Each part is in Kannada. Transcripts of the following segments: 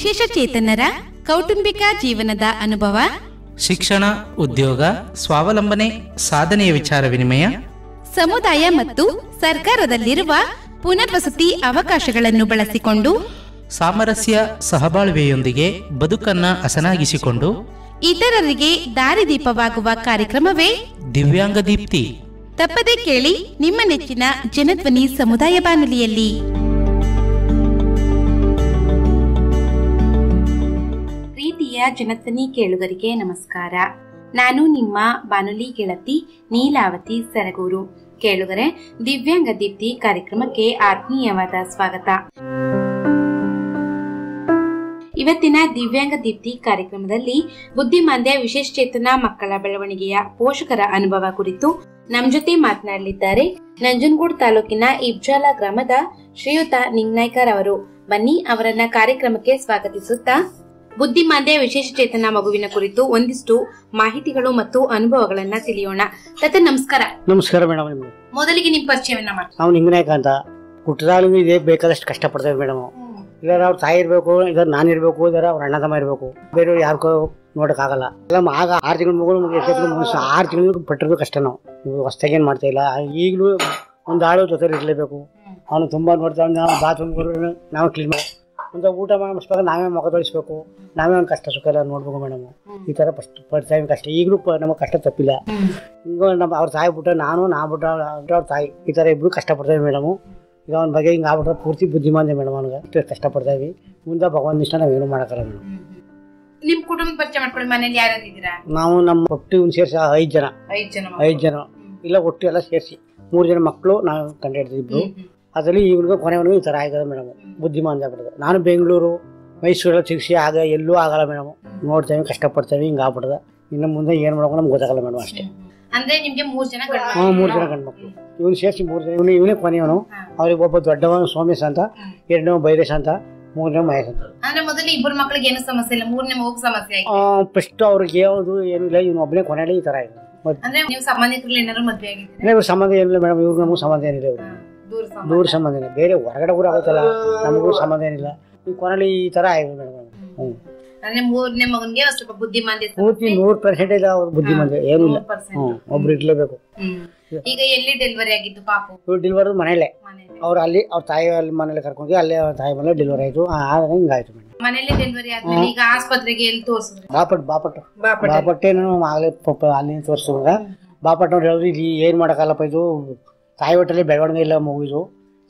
ವಿಶೇಷ ಚೇತನರ ಕೌಟುಂಬಿಕ ಜೀವನದ ಅನುಭವ. ಶಿಕ್ಷಣ ಉದ್ಯೋಗ ಸ್ವಾವಲಂಬನೆ ಸಾಧನೆಯ ವಿಚಾರ ವಿನಿಮಯ. ಸಮುದಾಯ ಮತ್ತು ಸರ್ಕಾರದಲ್ಲಿರುವ ಪುನರ್ವಸತಿ ಅವಕಾಶಗಳನ್ನು ಬಳಸಿಕೊಂಡು ಸಾಮರಸ್ಯ ಸಹಬಾಳ್ವೆಯೊಂದಿಗೆ ಬದುಕನ್ನ ಹಸನಾಗಿಸಿಕೊಂಡು ಇತರರಿಗೆ ದಾರಿದೀಪವಾಗುವ ಕಾರ್ಯಕ್ರಮವೇ. ದಿವ್ಯಾಂಗ ದೀಪ್ತಿ ತಪ್ಪದೇ ಕೇಳಿ ನಿಮ್ಮ ನೆಚ್ಚಿನ ಜನಧ್ವನಿ ಸಮುದಾಯ ಬಾನುಲಿಯಲ್ಲಿ. ಪ್ರೀತಿಯ ಜನತನಿ ಕೇಳುಗರಿಗೆ ನಮಸ್ಕಾರ. ನಾನು ನಿಮ್ಮ ಬಾನುಲಿ ಗೆಳತಿ ನೀಲಾವತಿ ಸರಗೂರು. ಕೇಳುಗರೆ, ದಿವ್ಯಾಂಗ ದೀಪ್ತಿ ಕಾರ್ಯಕ್ರಮಕ್ಕೆ ಆತ್ಮೀಯವಾದ ಸ್ವಾಗತ. ಇವತ್ತಿನ ದಿವ್ಯಾಂಗ ದೀಪ್ತಿ ಕಾರ್ಯಕ್ರಮದಲ್ಲಿ ಬುದ್ಧಿಮಾಂದ್ಯ ವಿಶೇಷಚೇತನ ಮಕ್ಕಳ ಬೆಳವಣಿಗೆಯ ಪೋಷಕರ ಅನುಭವ ಕುರಿತು ನಮ್ ಜೊತೆ ಮಾತನಾಡಲಿದ್ದಾರೆ ನಂಜನಗೂಡು ತಾಲೂಕಿನ ಇಬ್ಜಾಲ ಗ್ರಾಮದ ಶ್ರೀಯುತ ನಿಂಗ್ನಾಯ್ಕರ್ ಅವರು. ಬನ್ನಿ ಅವರನ್ನ ಕಾರ್ಯಕ್ರಮಕ್ಕೆ ಸ್ವಾಗತಿಸುತ್ತಾ ಬುದ್ಧಿಮಾಂದ್ಯ ವಿಶೇಷಚೇತನ ಮಗುವಿನ ಕುರಿತು ಒಂದಿಷ್ಟು ಮಾಹಿತಿಗಳು ಮತ್ತು ಅನುಭವಗಳನ್ನ ತಿಳಿಯೋಣ. ತತೆ ನಮಸ್ಕಾರ. ನಮಸ್ಕಾರ ಮೇಡಮ್ ನಿಮ್ಗೆ. ಮೊದಲಿಗೆ ನಿಮ್ ಪರಿಚಯವನ್ನ ಮಾಡಿ ನಾವು ನಿಂಗನಾಯಕ ಅಂತ. ಹುಟ್ಟದಾಗಲೂ ಇದೇ ಬೇಕಾದಷ್ಟು ಕಷ್ಟಪಡ್ತೇವೆ ಮೇಡಮ್. ಇದಾರ ಅವ್ರ ತಾಯಿ ಇರಬೇಕು ಇದಾರ ನಾನು ಇರಬೇಕು ಇದಾರ ಅವ್ರ ಅಣ್ಣ ತಮ್ಮ ಇರಬೇಕು. ಬೇರೆಯವ್ರು ಯಾರಿಗೂ ನೋಡೋಕ್ಕಾಗಲ್ಲ. ಎಲ್ಲ ಆಗ ಆರು ತಿಂಗಳ ಮಗಳು ಮಗು ಆರು ತಿಂಗಳು ಪಟ್ಟಿರೋದು ಕಷ್ಟ ನಾವು. ಇವಾಗ ಹೊಸ್ದಾಗಿ ಏನು ಮಾಡ್ತಾ ಇಲ್ಲ? ಈಗಲೂ ಒಂದು ಆಳು ಜೊತೆ ಇರಲೇಬೇಕು. ಅವನು ತುಂಬ ನೋಡ್ತಾ ನಾವು ಬಾತ್ರೂಮ್ ನಾವು ಕ್ಲೀನ್ ಮಾಡಿ ಒಂದು ಊಟ ಮಾಡಿಸ್ಬೇಕು ನಾವೇ ಮುಖ ತೊಳಿಸ್ಬೇಕು ನಾವೇ ಒಂದು ಕಷ್ಟ ಸುಖ ಎಲ್ಲ ನೋಡ್ಬೇಕು ಮೇಡಮ್ ಈ ಥರ ಫಸ್ಟ್ ಪಡ್ತಾ ಇದ್ದೀವಿ ಕಷ್ಟ. ಈಗಲೂ ನಮಗೆ ಕಷ್ಟ ತಪ್ಪಿಲ್ಲ. ಹಿಂಗ ನಮ್ಮ ಅವ್ರ ತಾಯಿ ಬಿಟ್ಟ ನಾನು ನಾ ಬಿಟ್ಟ ಅವ್ರ ತಾಯಿ. ಈ ಥರ ಇಬ್ರು ಕಷ್ಟಪಡ್ತೇವೆ ಮೇಡಮ್ ಈಗ ಅವ್ನ ಬಗ್ಗೆ ಹಿಂಗೆ ಆಗ್ಬಿಟ್ರೆ ಪೂರ್ತಿ ಬುದ್ಧಿಮಾಂದೆ ಮೇಡಮ್ ಅವ್ನಿಗೆ. ಇಷ್ಟು ಕಷ್ಟಪಡ್ತಾ ಇದ್ವಿ. ಮುಂದೆ ಭಗವಂತ ಇಷ್ಟ ನಾವೇನು ಮಾಡೋಕ್ಕಲ್ಲ ಮೇಡಮ್ ನಿಮ್ಮ ಕುಟುಂಬ ಪರಿಚಯ ಮಾಡ್ಕೊಳ್ಳಿ ಮನೇಲಿ ಯಾರು ಇದ್ದೀರಾ? ನಾವು ನಮ್ಮ ಒಟ್ಟು ಒಂದು ಸೇರಿಸಿ ಐದು ಜನ. ಐದು ಜನ ಐದು ಜನ. ಇಲ್ಲ ಒಟ್ಟು ಎಲ್ಲ ಸೇರಿಸಿ. ಮೂರು ಜನ ಮಕ್ಕಳು ನಾವು ಕಂಡು ಹಿಡ್ತಿದ್ವಿ ಅದರಲ್ಲಿ ಇವನಿಗೆ ಕೊನೆಯವನಿಗೆ ಈ ಥರ ಆಗಿದೆ ಮೇಡಮ್. ಬುದ್ಧಿಮಾನ್ ಆಗ್ಬಿಡ್ದು ನಾನು ಬೆಂಗಳೂರು ಮೈಸೂರೆಲ್ಲ ಚಿಕಿತ್ಸೆ ಆಗ ಎಲ್ಲೂ ಆಗಲ್ಲ ಮೇಡಮ್. ನೋಡ್ತೇವೆ ಕಷ್ಟಪಡ್ತೇವೆ ಹಿಂಗೆ ಆಗ್ಬಿಡ್ದೆ ಇನ್ನು ಮುಂದೆ ಏನು ಮಾಡ್ಬೇಕು ನಮ್ಗೆ ಗೊತ್ತಾಗಲ್ಲ ಮೇಡಮ್ ಅಷ್ಟೇ. ಅಂದ್ರೆ ನಿಮ್ಗೆ ಮೂರು ಜನ ಹ್ಞೂ ಮೂರು ಜನ ಗಂಡು ಮಕ್ಕಳು. ಇವನು ಸೇರಿಸಿ ಮೂರು ಜನ ಇವನು ಇವನೇ ಕೊನೆಯವನು ಅವ್ರಿಗೆ ಒಬ್ಬ ದೊಡ್ಡವನು ಸೋಮೇಶ್ ಅಂತ ಎರಡನೇ ಬೈರೇಶ್ ಅಂತ ಮೂರನೇ ಮಹೇಶ್ ಅಂತ. ಅಂದ್ರೆ ಮೊದಲು ಇಬ್ಬರು ಮಕ್ಕಳಿಗೆ ಏನು ಸಮಸ್ಯೆ ಇಲ್ಲ? ಮೂರನೇ ಮಗುಗ್ ಸಮಸ್ಯೆ ಆಗಿದೆ ಫಸ್ಟ್ ಅವ್ರಿಗೆ ಯಾವುದು ಏನು ಇಲ್ಲ ಇವನು ಒಬ್ಬನೇ ಕೊನೆಯಲ್ಲಿ ಈ ಥರ ಮತ್ತೆ ಅಂದ್ರೆ ನೀವು ಸಂಬಂಧಿಕರಲ್ಲಿ ಏನಾದ್ರು ಮದುವೆ ಆಗಿದ್ರೆ ಇವ್ರ ಸಂಬಂಧ ಏನಿಲ್ಲ ಮೇಡಮ್ ಇವ್ರಿಗೆ ನಮಗೆ ಸಂಬಂಧ ಏನಿಲ್ಲ ಇವ್ರು ದೂರ ಸಂಬಂಧ. ಇಲ್ಲ. ಬೇರೆ ಹೊರಗಡೆ ಊರು ಆಗುತ್ತಲ್ಲ. ನಮಗೂ ಸಂಬಂಧ ಏನಿಲ್ಲ. ಈ ಕೊನೆಯಲ್ಲಿ ಈ ತರ ಆಗಿದೆ ಮೇಡಮ್ ಹ್ಞೂ ಅಂದ್ರೆ ಮೂರನೇ ಮಗನ್ಗೆ ಸ್ವಲ್ಪ ಬುದ್ಧಿಮಾಂದ್ಯ ಪೂರ್ತಿ ನೂರು ಪರ್ಸೆಂಟೇಜ್ ಅವ್ರ ಬುದ್ಧಿಮಂದ ಏನಿಲ್ಲ ಹ್ಞೂ ಒಬ್ರು ಇರ್ಲೇಬೇಕು. ಈಗ ಎಲ್ಲಿ ಡೆಲಿವರಿ ಆಗಿತ್ತು ಪಾಪು? ಇವ್ರು ಡೆಲಿವರಿ ಮನೇಲೆ ಅವ್ರು ಅಲ್ಲಿ ಅವ್ರ ತಾಯಿ ಅಲ್ಲಿ ಮನೇಲಿ ಕರ್ಕೊಂಡು ಅಲ್ಲೇ ಅವ್ರ ತಾಯಿ ಮನೇಲಿ ಡೆಲಿವರಿ ಆಯಿತು. ಆಗ ಹಿಂಗಾಯ್ತು ಮೇಡಮ್. ಮನೇಲಿ ಡೆಲಿವರಿ ಆದ್ಮೇಲೆ ಈಗ ಆಸ್ಪತ್ರೆಗೆ ಎಲ್ಲಿ ತೋರ್ಸಿದ್ರಿ? ಬಾಪಟ್ ಬಾಪಟ್. ಬಾಪಟ್ ಬಾಪಟ್ಟೆ ನಾನು ಆಗಲೇ ಅಲ್ಲಿ ತೋರಿಸಿದಾಗ ಬಾಪಟ್ ಅವ್ರು ಹೇಳಿದ್ರು ಇಲ್ಲಿ ಏನು ಮಾಡೋಕ್ಕಲ್ಲಪ್ಪ ಇದು? ತಾಯಿ ಹೊಟ್ಟೆಲಿ ಬೆಳವಣಿಗೆ ಇಲ್ಲ ಮಗು ಇದು.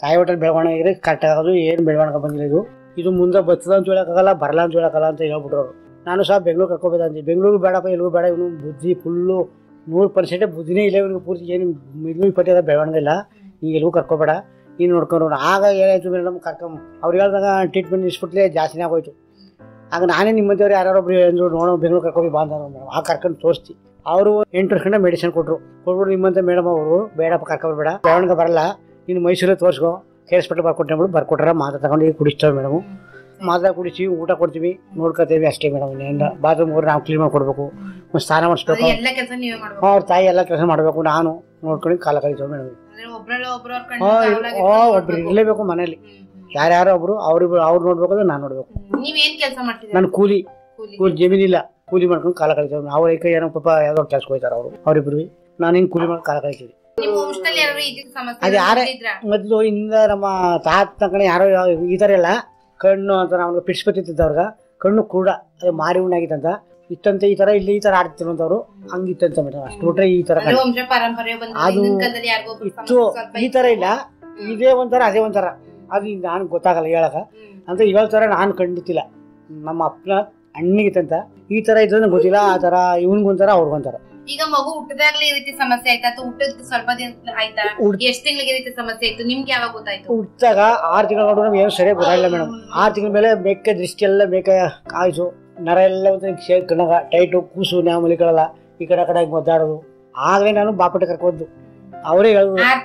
ತಾಯಿ ಹೊಟ್ಟೆಲಿ ಬೆಳವಣಿಗೆ ಇದ್ರೆ ಕರೆಕ್ಟ್ ಆಗೋದು, ಏನು ಬೆಳವಣಿಗೆ ಬಂದಿಲ್ಲ ಇದು. ಇದು ಮುಂದೆ ಬರ್ತದ ಅಂತ ಹೇಳೋಕ್ಕಾಗಲ್ಲ, ಬರಲ್ಲ ಅಂತ ಹೇಳೋಕ್ಕಲ್ಲ ಅಂತ ಹೇಳ್ಬಿಟ್ರು ನಾನು ಸಹ ಬೆಂಗಳೂರು ಕರ್ಕೋಬೇಕಂತ ಬೆಂಗಳೂರು ಬೇಡಪ್ಪ ಎಲ್ಲಿಗೂ ಬೇಡ, ಇವನು ಬುದ್ಧಿ ಫುಲ್ಲು ನೂರು ಪರ್ಸೆಂಟೇ ಬುದ್ಧಿನೇ ಇಲ್ಲ ಇವನಿಗೆ ಪೂರ್ತಿ. ಏನು ಮಿಧು ಪಟ್ಟಿ ಅದ ಬೆಳವಣಿಗೆ ಇಲ್ಲ. ನೀನು ಎಲ್ಲಿಗೂ ಕರ್ಕೊಬೇಡ. ನೀನು ನೋಡ್ಕೊಂಡು. ಆಗ ಏನಾಯ್ತು ಮೇಡಮ್ ಕರ್ಕೊಂಬ ಅವ್ರು ಹೇಳಿದಾಗ ಟ್ರೀಟ್ಮೆಂಟ್ ಇಸ್ಬಿಟ್ಲೆ ಜಾಸ್ತಿನೇ ಆಗೋಯ್ತು. ಆಗ ನಾನೇ ನಿಮ್ಮಂಥವ್ರು ಯಾರೊಬ್ರು ಅಂದ್ರು ನೋಡೋ ಬೆಂಗಳೂರು ಕರ್ಕೊಂಡು ಬಾ ಅಂತ ಮೇಡಮ್ ಆ ಕರ್ಕೊಂಡು ತೋರಿಸ್ತಿ. ಅವರು ಎಂಟು ವರ್ಷ ಮೆಡಿಸಿನ್ ಕೊಟ್ಟರು ಕೊಟ್ಬಿಟ್ಟು ನಿಮ್ಮಂತ ಮೇಡಮ್ ಅವರು ಬೇಡಪ್ಪ ಕರ್ಕೊಬೇಡ ಬೆಳವಣಿಗೆ ಬರಲ್ಲ. ನೀನು ಮೈಸೂರಲ್ಲಿ ತೋರಿಸ್ಕೋ. ಕೆ ಹಾಸ್ಪಿಟಲ್ ಬರ್ಕೊಟ್ಟೆ ಬಿಡು ಬರ್ಕೊಟ್ರೆ ಮಾತ್ರ ತಗೊಂಡು ಈಗ ಕುಡಿಸ್ತೇವೆ ಮೇಡಮ್ ಮಾತ್ರ ಕುಡಿಸಿ ಊಟ ಕೊಡ್ತೀವಿ. ನೋಡ್ಕೊತೀವಿ ಅಷ್ಟೇ ಮೇಡಮ್ ಇನ್ನೆಲ್ಲ ಬಾತ್ರೂಮ್ ಹೋಗಿ ನಾವು ಕ್ಲೀನ್ ಮಾಡಿ ಕೊಡ್ಬೇಕು ಮತ್ತೆ ಸ್ನಾನ ಮಾಡಿಸ್ಬೇಕು. ಅವ್ರ ತಾಯಿ ಎಲ್ಲ ಕೆಲಸ ಮಾಡಬೇಕು. ನಾನು ನೋಡ್ಕೊಂಡು ಕಾಲ ಕಳಿತೇವೆ ಮೇಡಮ್ ಒಬ್ರು ಇರಲೇಬೇಕು ಮನೇಲಿ. ಯಾರ್ಯಾರೋ ಒಬ್ರು ಅವ್ರಿಬ್ರು ಅವ್ರು ನೋಡ್ಬೇಕು ನಾನು ನೋಡ್ಬೇಕು. ನಾನು ಕೂಲಿ. ಕೂಲಿ. ಕೂಲಿ ಜಮೀನಿಲ್ಲ. ಕೂಲಿ ಮಾಡ್ಕೊಂಡು ಕಾಲ ಕಳಿತೀವಿ ಅವ್ರ ಕೈ ಏನೋ ಪಾಪ ಯಾವ್ದೋ ಕೆಲ್ಸಕ್ಕೆ ಹೋಯ್ತಾರ ಅವರು ಅವ್ರಿಬ್ರು ನಾನು ಹಿಂಗೆ ಕೂಲಿ ಮಾಡಿ ಕಾಲ ಕಳಿತೀವಿ ಅದು ಯಾರೇ ಮೊದಲು ಇಂದ ನಮ್ಮ ತಾತ ಕಡೆ ಯಾರೋ ಈ ಥರ ಎಲ್ಲ ಕಣ್ಣು ಅಂತ ನಾವು ಬತ್ತಿತ್ತು ಅವ್ರಿಗೆ. ಕಣ್ಣು ಕೂಡ ಅದೇ ಮಾರಿ ಉಣ್ಣಾಗಿತ್ತಂತ ಇತ್ತಂತೆ ಈ ತರ ಇಲ್ಲಿ ಈ ತರ ಆಡ್ತಿರುವಂಥವ್ರು ಹಂಗಿತ್ತಂತ ಮೇಡಮ್ ಅಷ್ಟು ಬಿಟ್ರೆ ಈ ತರ ಅದು ಇತ್ತು ಈ ತರ ಇಲ್ಲ. ಇದೇ ಒಂಥರ ಅದೇ ಒಂಥರ. ಅದು ನಾನು ಗೊತ್ತಾಗಲ್ಲ ಹೇಳಕ ಅಂತ ಇವಾಗ ತರ ನಾನು ಖಂಡಿತಿಲ್ಲ ನಮ್ಮ ಅಪ್ಪನ ಅಣ್ಣಿಗಿತ್ತಂತ. ಈ ತರ ಇದ್ರೆ ಗೊತ್ತಿಲ್ಲ ಆ ಥರ ಇವನ್ಗೊಂತಾರ ಅವ್ರಿಗೊಂತಾರ ಈಗ ಮಗು ಹುಟ್ಟದಾಗ್ಲೇ ಈ ರೀತಿ ಸಮಸ್ಯೆ ಆಯ್ತಾ? ಅಥವಾ ಹುಟ್ಟದ್ ಸ್ವಲ್ಪ ದಿನ ಆಯ್ತಾ? ಎಷ್ಟ್ ತಿಂಗಳಿಗೆ ಈ ರೀತಿ ಸಮಸ್ಯೆ ಆಯ್ತು ನಿಮ್ಗೆ ಯಾವಾಗ ಗೊತ್ತಾಯ್ತು? ಹುಟ್ಟಾಗ ಆರ್ ತಿಂಗಳ ನೋಡಿದ್ರೆ ನಮ್ಗೆ ಏನು ಸರಿಯಾಗಿ ಗೊತ್ತಾಗಿಲ್ಲ ಮೇಡಮ್ ಆರ್ ತಿಂಗಳ ಮೇಲೆ ಬೇಕ ದೃಷ್ಟಿ ಎಲ್ಲ ಬೇಕ ಕಾಯಿಸು ನರ ಎಲ್ಲ ಶೇಕ್ ಕಣ್ಣಾಗ ಟೈಟು ಕೂಸು ನಾವು ಮಲಿಕೊಳ್ಳಲ್ಲ ಈ ಕಡೆ ಕಡೆ ಒದ್ದಾಡೋದು. ಆಗಲೇ ನಾನು ಬಾಪಟ್ಟೆ ಕರ್ಕೊಂಡು ಅವರೇ ಹೇಳಿದ್ರು ಆರ್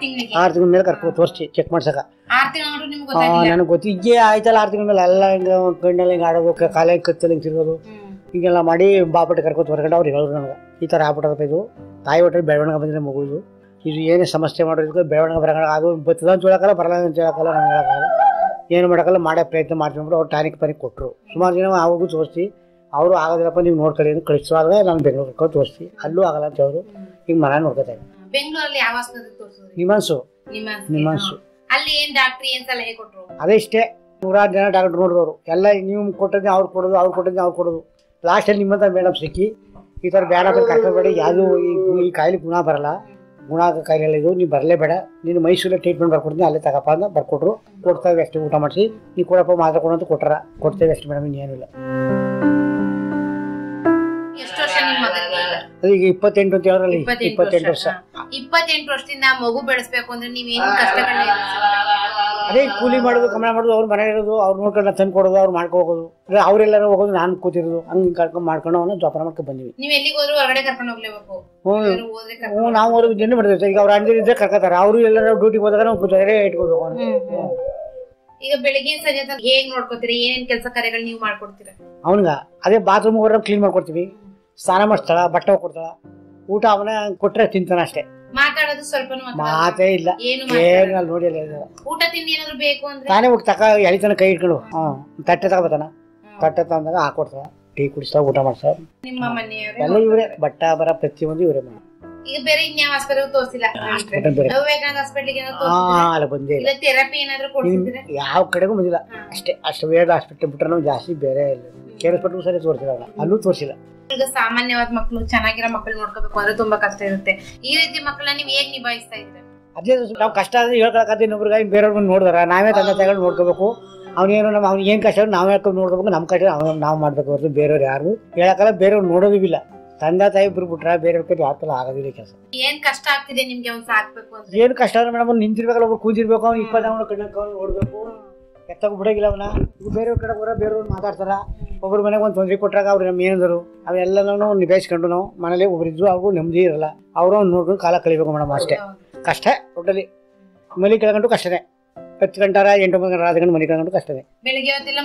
ತಿಂಗಳ ಮೇಲೆ ಕರ್ಕೊ ತೋರಿಸಿ ಚೆಕ್ ಮಾಡ್ಸಕ. ನನಗೆ ಗೊತ್ತಿಗೆ ಆಯ್ತಲ್ಲ ಆರು ತಿಂಗಳ ಮೇಲೆ. ಎಲ್ಲ ಹಿಂಗೆ ಕಣ್ಣಲ್ಲಿ ಹಿಂಗೆ ಆಡೋದು ಕಾಲ ಹಿಂಗೆ ಕತ್ತಲ್ಲಿ ಹಿಂಗೆ ತಿರ್ಗೋದು. ಹೀಗೆಲ್ಲ ಮಾಡಿ ಬಾಪಟ್ಟೆ ಕರ್ಕೊತ ಹೊರಗಡೆ ಅವ್ರು ಹೇಳಿದ್ರು ನನಗೆ. ಈ ಥರ ಆಗ್ಬಿಟ್ಟದಪ್ಪ ಇದು. ತಾಯಿ ಹೊಟ್ಟೆ ಬೆಳವಣಿಗೆ ಬಂದಿದೆ ಮಗುದು ಇದು. ಏನೇ ಸಮಸ್ಯೆ ಮಾಡೋದಕ್ಕೆ ಬೆಳವಣಿಗೆ ಬರೋಣ ಅದು ಬರ್ತದ ಅಂತ ಹೇಳೋಕ್ಕಲ್ಲ ಬರಲ್ಲ ಅಂತ ಹೇಳೋಕ್ಕಲ್ಲ ನಾನು ಹೇಳೋಕ್ಕಲ್ಲ ಏನು ಮಾಡೋಕ್ಕಲ್ಲ ಮಾಡೋ ಪ್ರಯತ್ನ ಮಾಡ್ತೀನಿ ಅವ್ರು ಟಾನಿಕ್ ಪಾನಿಕ್ ಕೊಟ್ಟರು ಸುಮಾರು ಜನ ಆವಾಗೂ ತೋರಿಸಿ ಅವರು ಆಗೋದಿಲ್ಲಪ್ಪ ನೀವು ನೋಡ್ಕೊಳ್ಳಿ ಅಂತ ಕಳಿಸುವಾಗ ನಾನು ಬೆಂಗಳೂರು ಕರ್ಕೊಂಡು ತೋರಿಸಿ ಅಲ್ಲೂ ಆಗಲ್ಲ ಅಂತ ಅವರು ಈಗ ಮನೆ ನೋಡ್ಕೊತಾ ಇದ್ದೀನಿ ಬೆಂಗಳೂರಲ್ಲಿ ಯಾವ ಆಸ್ಪತ್ರೆ ತೋರಿಸಿದ್ರಿ ನಿಮನ್ಸು ನಿಮ್ಮ ಅಲ್ಲಿ ಏನ್ ಡಾಕ್ಟರ್ ಏನ್ ಸಲಹೆ ಕೊಟ್ರು? ಅದೇ ಇಷ್ಟೇ. ನೂರಾರು ಜನ ಡಾಕ್ಟರ್ ನೋಡಿದವರು. ಎಲ್ಲ ನೀವು ಕೊಟ್ಟದ್ದೇ ಅವ್ರು ಕೊಡೋದು ಅವ್ರು ಕೊಟ್ಟದ್ದೇ ಅವ್ರು ಕೊಡೋದು. ಲಾಸ್ಟಲ್ಲಿ ನಿಮ್ಮಂತ ಮೇಡಮ್ ಸಿಕ್ಕಿ ಈ ಥರ ಬೇಡ ಅಂತ ಕರ್ಕೊಬೇಡಿ ಯಾವುದು ಈ ಈ ಕಾಯಿಲೆ ಗುಣ ಬರಲ್ಲ. ಗುಣ ಆಗೋ ಕಾಯಿಲೆ ಇದು ನೀವು ಬರಲೇಬೇಡ ನೀನು ಮೈಸೂರಲ್ಲಿ ಟ್ರೀಟ್ಮೆಂಟ್ ಬರ್ಕೊಡ್ತೀನಿ ಅಲ್ಲೇ ತಗಪ್ಪ ಅಂತ ಬರ್ಕೊಟ್ರು. ಕೊಡ್ತೇವೆ ಅಷ್ಟೇ ಊಟ ಮಾಡಿಸಿ. ನೀವು ಕೊಡಪ್ಪ ಮಾತ್ರ ಕೊಡು ಅಂತ ಕೊಟ್ಟರ ಕೊಡ್ತೇವೆ ಅಷ್ಟೇ ಮೇಡಮ್ ಇನ್ನೇನಿಲ್ಲ ಎಷ್ಟು ಈಗ? ಇಪ್ಪತ್ತೆಂಟು ಅಂತ ಹೇಳಿದ್ರಲ್ಲಿ ಇಪ್ಪತ್ತೆಂಟು ವರ್ಷ. ಇಪ್ಪತ್ತೆಂಟು ವರ್ಷದಿಂದ ಮಗು ಬೆಳೆಸ್ಬೇಕು ಅಂದ್ರೆ ನೀವೇನು ಕಷ್ಟಗಳನ್ನ ಎದುರಿಸಿದ್ರಿ? ಅದೇ ಕೂಲಿ ಮಾಡೋದು ಕಮಲ ಮಾಡೋದು ಅವ್ರು ಮನೆ ಇರೋದು ಅವ್ರು ನೋಡ್ಕೊಂಡು ತಂದು ಕೊಡೋದು ಅವ್ರು ಮಾಡ್ಕೊ ಹೋಗೋದು. ಇಲ್ಲ ಅವರೆಲ್ಲರೂ ಹೋಗೋದು ನಾನು ಕೂತಿರೋದು. ಹಂಗೆ ಕರ್ಕೊಂಡು ಮಾಡ್ಕೊಂಡು ಅವನ್ನ ಜೋಪಾನ ಮಾಡ್ಕೊಂಡು ಬಂದಿವಿ. ನೀವ್ ಎಲ್ಲಿಗೆ ಹೋದ್ರು ಹೊರಗಡೆ ಕರ್ಕೊಂಡು ಹೋಗ್ಲೇಬೇಕು. ಹ್ಞೂ ಹೋದ್ರೆ ಕರ್ಕೊಂಡು ಹ್ಞೂ ನಾವು ಅವ್ರಿಗೆ ಜನ ಮಾಡ್ತೇವೆ ಈಗ ಅವ್ರ ಅಂಜಲಿ ಇದ್ರೆ ಕರ್ಕತಾರೆ. ಅವರು ಎಲ್ಲರೂ ಡ್ಯೂಟಿಗೆ ಹೋದಾಗ ನಾವು ಕೂತಾರೆ ಇಟ್ಕೋಬೇಕು ಅವ್ನು. ಹ್ಮ್. ಈಗ ಬೆಳಿಗ್ಗೆ ಸಂಜೆ ತನಕ ಹೇಗ್ ನೋಡ್ಕೋತೀರಿ? ಏನೇನ್ ಕೆಲಸ ಕಾರ್ಯಗಳು ನೀವು ಮಾಡ್ಕೊಡ್ತೀರಾ? ಅವ್ನಿಗ ಅದೇ ಬಾತ್ರೂಮ್ ಹೋದ್ರೆ ಕ್ಲೀನ್ ಮಾಡ್ಕೊಡ್ತೀವಿ. ಸ್ನಾನ ಮಾಡಿಸ್ತಾಳ ಬಟ್ಟೆ ಕೊಡ್ತಾಳ ಊಟ ಅವನ ಕೊಟ್ರೆ ತಿಂತಾನ ಅಷ್ಟೇ. ಮಾತಾಡೋದು ಸ್ವಲ್ಪ ಮಾತೇ ಇಲ್ಲ. ಏನು ಏನು ಮಾತಾಡಲ್ಲ. ಅಲ್ಲಿ ನೋಡಿ ಊಟ ತಿಂಡಿ ಏನಾದ್ರು ಬೇಕು ಅಂದ್ರೆ? ತಾನೇ ಹೋಗಿ ತಕ ಎಳಿತಾನ ಕೈ ಇಟ್ಕೊಂಡು ಹ್ಞೂ ತಟ್ಟೆ ತಗೋತಾನ ಹ್ಮ್. ತಟ್ಟೆ ತಂದಾಗ ಹಾಕೊಡ್ತಾರ ಟೀ ಕುಡಿಸ್ತಾ ಊಟ ಮಾಡ್ತಾಳ ನಿಮ್ಮ ಮನೆಯವರು ಎಲ್ಲ ಇವರೇ. ಬಟ್ಟ ಬರ ಪ್ರತಿಯೊಂದು ಇವರೇ ಮಾಡಿ. ಈಗ ಬೇರೆ ಇನ್ಯಾವ ಆಸ್ಪತ್ರೆಗೂ ತೋರಿಸಿಲ್ಲ. ವಿವೇಕಾನಂದ ಹಾಸ್ಪಿಟ್ಲಿಗೆ ಹಾ ಅಲ್ಲ ಬಂದೇ ಇಲ್ಲ. ಇಲ್ಲ ಥೆರಪಿ ಏನಾದ್ರು ಯಾವ ಕಡೆಗೂ ಬಂದಿಲ್ಲ. ಅಷ್ಟೇ ಅಷ್ಟು ಬೇರೆ ಹಾಸ್ಪಿಟಲ್ ಬಿಟ್ಟರೆ ಜಾಸ್ತಿ ಬೇರೆ ಇಲ್ಲ. ಕೇರ್ ಹಾಸ್ಪಿಟಲ್ ಸರಿ ತೋರಿಸಿರಲ್ಲ ಅಲ್ಲೂ ತೋರಿಸಿಲ್ಲ. ಈಗ ಸಾಮಾನ್ಯವಾದ ಮಕ್ಕಳು ಚೆನ್ನಾಗಿರೋ ಮಕ್ಕಳು ನೋಡ್ಕೋಬೇಕು ಅಂದ್ರೆ ತುಂಬಾ ಕಷ್ಟ ಇರುತ್ತೆ. ಈ ರೀತಿ ಮಕ್ಕಳನ್ನ ನೀವು ಹೇಗೆ ನಿಭಾಯಿಸ್ತಾ ಇದ್ರೆ ಅದೇ ನಾವು ಕಷ್ಟ ಆದ್ರೆ ಹೇಳ್ಕೊಳಕತ್ತೆ ಇನ್ನೊಬ್ರಿಗೆ ಬೇರೆ ಬಂದು ನೋಡಿದಾರ. ನಾವೇ ತಂದೆ ತಾಯಿಗಳು ನೋಡ್ಕೋಬೇಕು. ಅವನೇನು ನಮ್ಮ ಅವ್ನು ಏನು ಕಷ್ಟ ನಾವು ಹೇಳ್ಕೊಂಡು ನೋಡ್ಕೋಬೇಕು. ನಮ್ಮ ಕಷ್ಟ ಅವ್ನು ನಾವು ಮಾಡ್ಬೇಕು ಹೊರತು ಬೇರೆಯವ್ರು ಯಾರು. ಹೇಳಕ್ಕಲ್ಲ ಬೇರೆಯವ್ರು ನೋಡೋದಿಲ್ಲ ತಂದೆ ತಾಯಿ ಇಬ್ರು ಬಿಟ್ರೆ ಬೇರೆಯವ್ರ ಕೈ ಯಾವ ಆಗೋದಿಲ್ಲ ಕೆಲಸ. ಏನು ಕಷ್ಟ ಆಗ್ತಿದೆ ನಿಮಗೆ ಅವ್ನು ಸಾಕ್ಬೇಕು ಏನು ಕಷ್ಟ ಅಂದ್ರೆ ಮೇಡಮ್ ನಿಂತಿರ್ಬೇಕಲ್ಲ ಒಬ್ರು ಕೂತಿರ್ಬೇಕು ಅವ್ನು ಇಪ್ಪತ್ತು ಅವನು ಕಣ್ಣಕ್ಕೆ ಅವ್ನು ನೋಡ್ಬೇಕು. ಎತ್ತಾಗ ಬಿಡೋಗಿಲ್ಲ ಅವನ. ಈಗ ಬೇರೆ ಕಡೆ ಬರೋ ಬೇರೆಯವ್ರು ಮಾತಾಡ್ತಾರ. ಒಬ್ಬರು ಮನೆಗೆ ಒಂದು ತೊಂದರೆ ಕೊಟ್ಟಾಗ ಅವ್ರು ನಮ್ಮ ಏನಂದರು ಅವೆಲ್ಲನೂ ನಿಭಾಯಿಸ್ಕೊಂಡು ನಾವು ಮನೇಲಿ ಒಬ್ಬರಿದ್ರು ಅವ್ರಿಗೂ ನೆಮ್ಮದಿ ಇರಲ್ಲ. ಅವರು ನೋಡ್ಕೊಂಡು ಕಾಲ ಕಳಿಬೇಕು ಮೇಡಮ್ ಅಷ್ಟೇ. ಕಷ್ಟ ಟೋಟಲಿ. ಮಲಿ ಕೆಳಗಂಟು ಕಷ್ಟನೇ. ಹತ್ತು ಗಂಟಾರ ಎಂಟು ಗಂಟೆ ರಾತ್ರಿ ಗಂಟೆ ಮನೆ ಕೆಳಗಂಟು ಕಷ್ಟನೇ.